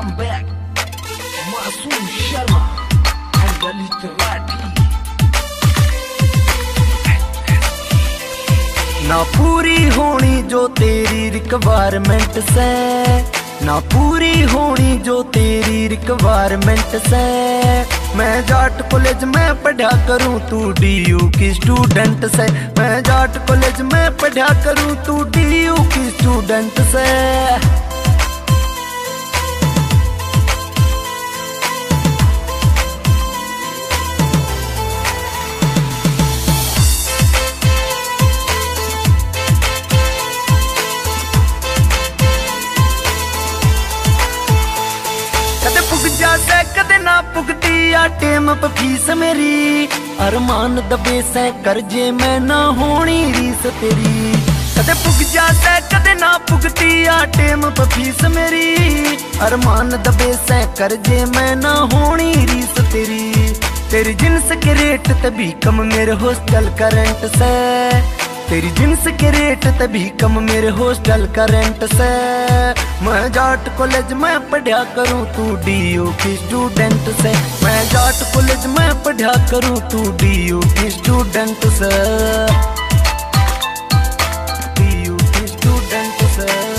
Welcome back Masoom Sharma and Lalit Rathi ना पूरी होनी जो तेरी रिक्वायरमेंट से। ना पूरी होनी जो तेरी रिक्वायरमेंट से। मैं जाट कॉलेज में पढ़ा करूँ तू डीयू की स्टूडेंट से। मैं जाट कॉलेज में पढ़ा करूँ तू डीयू की स्टूडेंट से। ਪੁਗਦੀ ਆ ਟੇਮ ਪਫੀਸ ਮੇਰੀ। ਅਰਮਾਨ ਦਬੇ ਸੈ ਕਰਜੇ ਮੈਂ ਨਾ ਹੋਣੀ ਰੀਸ ਤੇਰੀ। ਕਦੇ ਪੁਗ ਜਾਂਦਾ ਕਦੇ ਨਾ ਪੁਗਦੀ ਆ ਟੇਮ ਪਫੀਸ ਮੇਰੀ। ਅਰਮਾਨ ਦਬੇ ਸੈ ਕਰਜੇ ਮੈਂ ਨਾ ਹੋਣੀ ਰੀਸ ਤੇਰੀ। ਤੇਰੀ ਜਿੰਸ ਕਰੇਟ ਰੇਟ ਤੇ ਵੀ ਕਮ ਮੇਰੇ ਹੋਸਟਲ ਕਰੰਟ ਸੈ। तेरी जिन्स के रेट तभी कम, मेरे हॉस्टल का रेंट से। मैं जाट कॉलेज में पढ़ा करूँ, तू डीयू की स्टूडेंट से। मैं जाट कॉलेज में पढ़ा करूँ, तू डीयू की स्टूडेंट से। की स्टूडेंट से।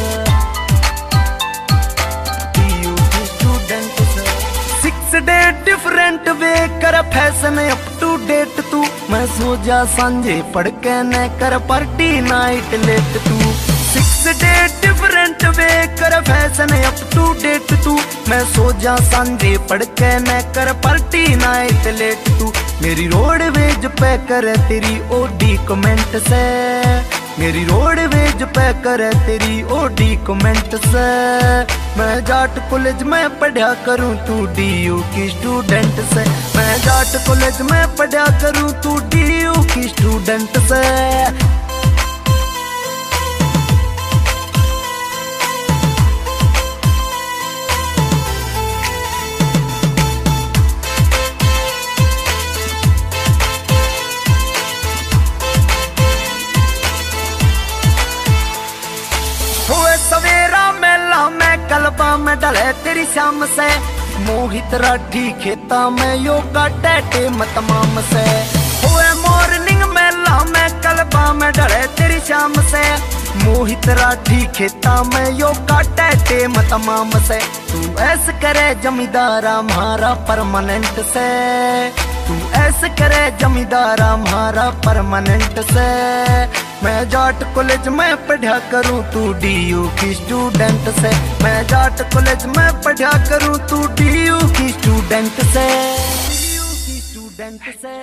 डिफरेंट वे कर फ़ैशन अप टू डेट तू। मैं सो जा सांझे पढ़ के न कर पार्टी नाइट लेट तू। सिक्स डे डिफरेंट वे कर फ़ैशन अप टू डेट तू। मैं सो जा सांझे पढ़ के न कर पार्टी नाइट लेट तू। मेरी रोड वेज पे कर तेरी ओडी कमेंट से। मेरी रोड वेज पे कर तेरी ओडी कमेंट से। मैं जाट कॉलेज में पढ़ा करूँ तू डीयू की स्टूडेंट से। मैं जाट कॉलेज में पढ़ा करूँ तू डीयू की स्टूडेंट से। कलबा में डले तेरी शाम से। मोहित राठी खेता में योगा टैटे मतमाम से। हुए मॉर्निंग मेला में कलबा में डले तेरी शाम से। मोहित राठी खेता में योगा टैटे मतमाम से। तू ऐसे करे जमींदारा हमारा परमानेंट से। तू ऐसे करे जमींदारा हमारा परमानेंट से। मैं जाट कॉलेज में पढ़ा करूँ, तू डीयू की स्टूडेंट से। मैं जाट कॉलेज में पढ़ा करूँ, तू डीयू की स्टूडेंट से। स्टूडेंट से।